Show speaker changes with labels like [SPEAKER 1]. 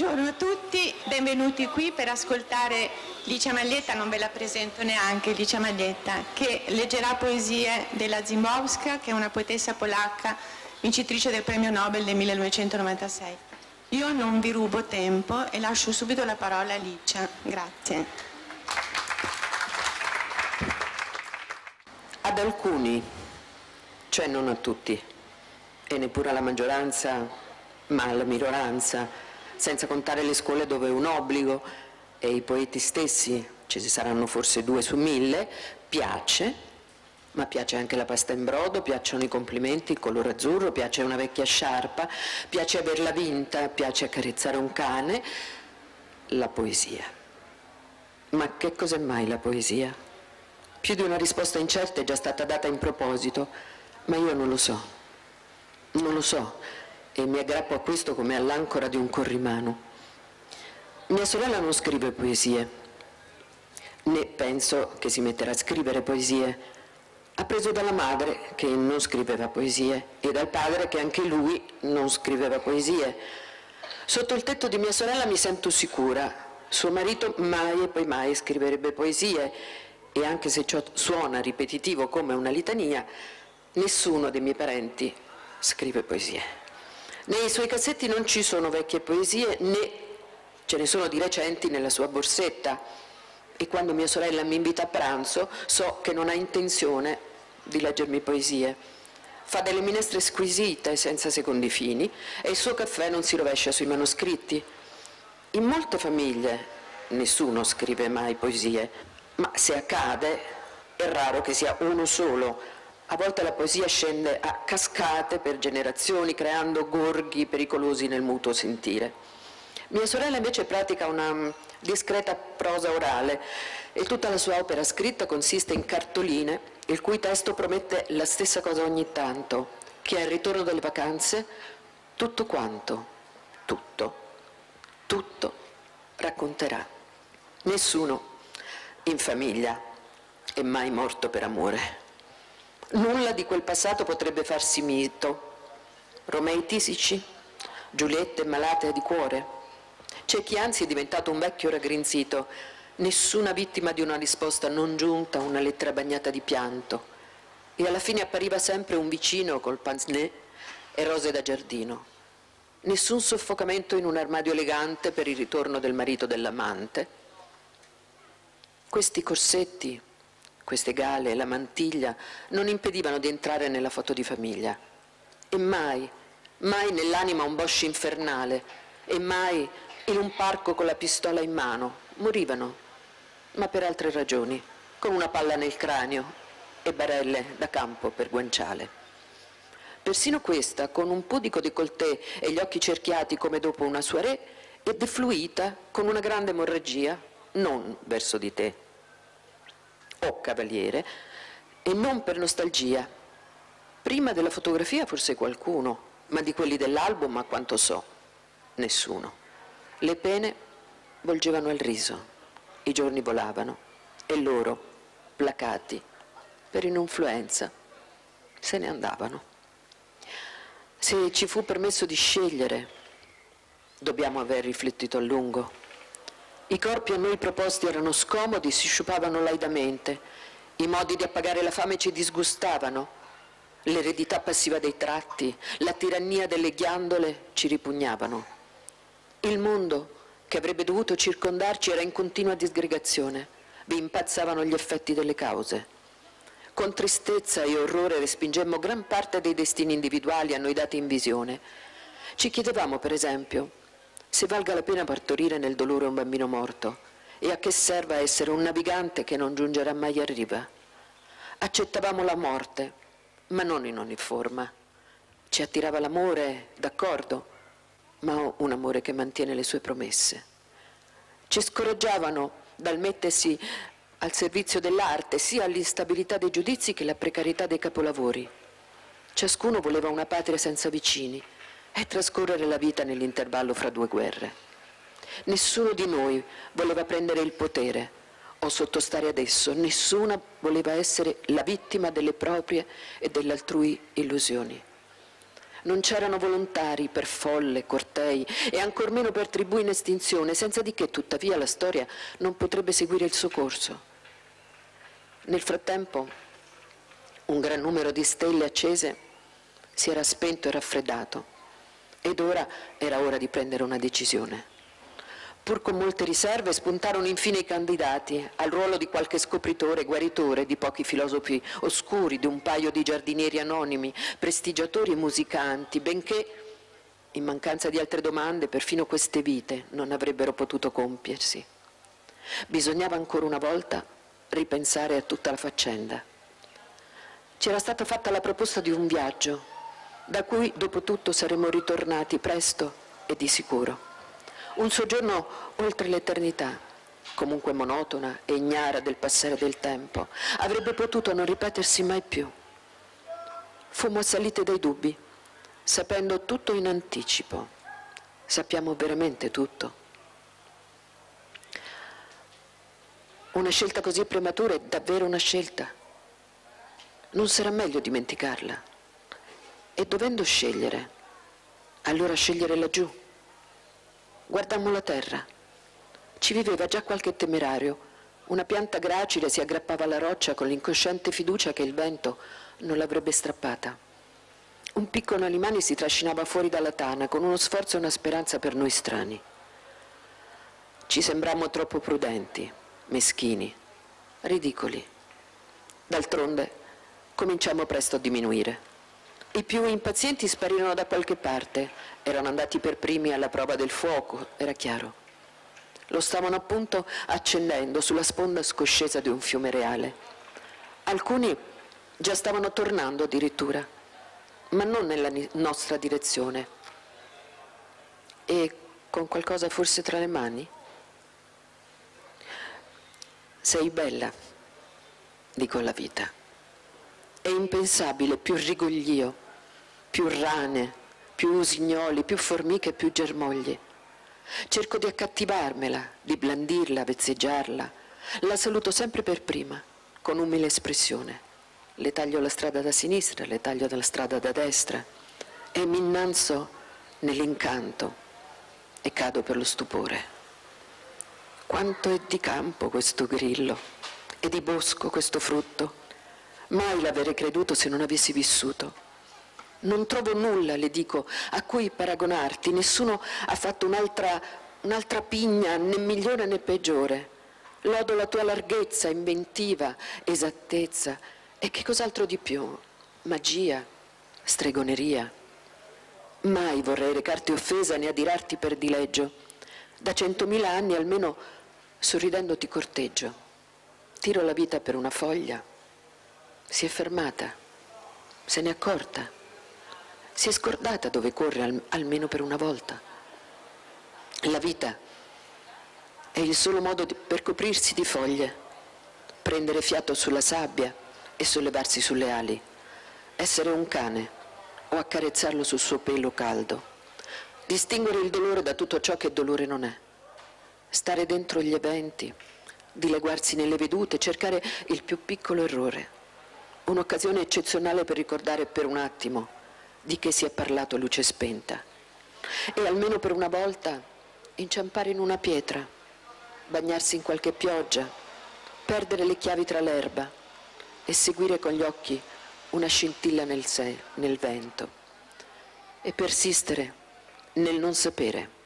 [SPEAKER 1] buongiorno a tutti, benvenuti qui per ascoltare Licia Maglietta, non ve la presento neanche, Licia Maglietta, che leggerà poesie della Zimbowska, che è una poetessa polacca, vincitrice del premio Nobel del 1996. Io non vi rubo tempo e lascio subito la parola a Licia. Grazie.
[SPEAKER 2] Ad alcuni, cioè non a tutti, e neppure alla maggioranza, ma alla minoranza, senza contare le scuole dove è un obbligo, e i poeti stessi, ci saranno forse due su mille, piace, ma piace anche la pasta in brodo, piacciono i complimenti, il colore azzurro, piace una vecchia sciarpa, piace averla vinta, piace accarezzare un cane, la poesia. Ma che cos'è mai la poesia? Più di una risposta incerta è già stata data in proposito, ma io non lo so. Non lo so e mi aggrappo a questo come all'ancora di un corrimano. Mia sorella non scrive poesie, né penso che si metterà a scrivere poesie. Ha preso dalla madre che non scriveva poesie e dal padre che anche lui non scriveva poesie. Sotto il tetto di mia sorella mi sento sicura. Suo marito mai e poi mai scriverebbe poesie e anche se ciò suona ripetitivo come una litania, nessuno dei miei parenti scrive poesie. Nei suoi cassetti non ci sono vecchie poesie né ce ne sono di recenti nella sua borsetta e quando mia sorella mi invita a pranzo so che non ha intenzione di leggermi poesie. Fa delle minestre squisite senza secondi fini e il suo caffè non si rovescia sui manoscritti. In molte famiglie nessuno scrive mai poesie, ma se accade è raro che sia uno solo a volte la poesia scende a cascate per generazioni, creando gorghi pericolosi nel mutuo sentire. Mia sorella invece pratica una discreta prosa orale e tutta la sua opera scritta consiste in cartoline, il cui testo promette la stessa cosa ogni tanto, che al ritorno dalle vacanze tutto quanto, tutto, tutto racconterà. Nessuno in famiglia è mai morto per amore. Nulla di quel passato potrebbe farsi mito. Romei tisici, Giuliette malate di cuore. C'è chi anzi è diventato un vecchio raggrinzito, nessuna vittima di una risposta non giunta, una lettera bagnata di pianto. E alla fine appariva sempre un vicino col panzné e rose da giardino. Nessun soffocamento in un armadio elegante per il ritorno del marito dell'amante. Questi corsetti, queste gale, la mantiglia, non impedivano di entrare nella foto di famiglia. E mai, mai nell'anima un Bosch infernale, e mai in un parco con la pistola in mano. Morivano, ma per altre ragioni, con una palla nel cranio e barelle da campo per guanciale. Persino questa, con un pudico décolleté e gli occhi cerchiati come dopo una soirée, è defluita con una grande emorragia, non verso di te, o cavaliere, e non per nostalgia. Prima della fotografia forse qualcuno, ma di quelli dell'album a quanto so, nessuno. Le pene volgevano il riso, i giorni volavano e loro, placati per ininfluenza, se ne andavano. Se ci fu permesso di scegliere, dobbiamo aver riflettito a lungo i corpi a noi proposti erano scomodi, si sciupavano laidamente, i modi di appagare la fame ci disgustavano, l'eredità passiva dei tratti, la tirannia delle ghiandole ci ripugnavano. Il mondo che avrebbe dovuto circondarci era in continua disgregazione, vi impazzavano gli effetti delle cause. Con tristezza e orrore respingemmo gran parte dei destini individuali a noi dati in visione. Ci chiedevamo, per esempio, se valga la pena partorire nel dolore un bambino morto e a che serva essere un navigante che non giungerà mai a riva. Accettavamo la morte, ma non in ogni forma. Ci attirava l'amore, d'accordo, ma un amore che mantiene le sue promesse. Ci scoraggiavano dal mettersi al servizio dell'arte sia l'instabilità dei giudizi che la precarietà dei capolavori. Ciascuno voleva una patria senza vicini, è trascorrere la vita nell'intervallo fra due guerre. Nessuno di noi voleva prendere il potere o sottostare ad esso, nessuna voleva essere la vittima delle proprie e delle altrui illusioni. Non c'erano volontari per folle, cortei e ancor meno per tribù in estinzione, senza di che tuttavia la storia non potrebbe seguire il suo corso. Nel frattempo un gran numero di stelle accese si era spento e raffreddato ed ora era ora di prendere una decisione. Pur con molte riserve spuntarono infine i candidati al ruolo di qualche scopritore, guaritore, di pochi filosofi oscuri, di un paio di giardinieri anonimi, prestigiatori e musicanti, benché, in mancanza di altre domande, perfino queste vite non avrebbero potuto compiersi. Bisognava ancora una volta ripensare a tutta la faccenda. C'era stata fatta la proposta di un viaggio, da cui dopo tutto saremmo ritornati presto e di sicuro un soggiorno oltre l'eternità, comunque monotona e ignara del passare del tempo, avrebbe potuto non ripetersi mai più. Fummo assalite dai dubbi, sapendo tutto in anticipo. Sappiamo veramente tutto. Una scelta così prematura è davvero una scelta. Non sarà meglio dimenticarla. E dovendo scegliere, allora scegliere laggiù. Guardammo la terra. Ci viveva già qualche temerario. Una pianta gracile si aggrappava alla roccia con l'incosciente fiducia che il vento non l'avrebbe strappata. Un piccolo animale si trascinava fuori dalla tana con uno sforzo e una speranza per noi strani. Ci sembrammo troppo prudenti, meschini, ridicoli. D'altronde cominciamo presto a diminuire. I più impazienti sparirono da qualche parte, erano andati per primi alla prova del fuoco, era chiaro. Lo stavano appunto accendendo sulla sponda scoscesa di un fiume reale. Alcuni già stavano tornando addirittura, ma non nella nostra direzione. E con qualcosa forse tra le mani? Sei bella, dico alla vita. È impensabile più rigoglio, più rane, più usignoli, più formiche, più germogli. Cerco di accattivarmela, di blandirla, vezzeggiarla. La saluto sempre per prima, con umile espressione. Le taglio la strada da sinistra, le taglio la strada da destra e mi innanzo nell'incanto e cado per lo stupore. Quanto è di campo questo grillo e di bosco questo frutto Mai l'avrei creduto se non avessi vissuto. Non trovo nulla, le dico, a cui paragonarti. Nessuno ha fatto un'altra, un'altra pigna, né migliore né peggiore. Lodo la tua larghezza, inventiva, esattezza. E che cos'altro di più? Magia, stregoneria. Mai vorrei recarti offesa né adirarti per dileggio. Da centomila anni almeno sorridendo ti corteggio. Tiro la vita per una foglia si è fermata, se n'è accorta, si è scordata dove corre al, almeno per una volta. La vita è il solo modo di, per coprirsi di foglie, prendere fiato sulla sabbia e sollevarsi sulle ali, essere un cane o accarezzarlo sul suo pelo caldo, distinguere il dolore da tutto ciò che dolore non è, stare dentro gli eventi, dileguarsi nelle vedute, cercare il più piccolo errore un'occasione eccezionale per ricordare per un attimo di che si è parlato a luce spenta e almeno per una volta inciampare in una pietra, bagnarsi in qualche pioggia, perdere le chiavi tra l'erba e seguire con gli occhi una scintilla nel sé, nel vento e persistere nel non sapere.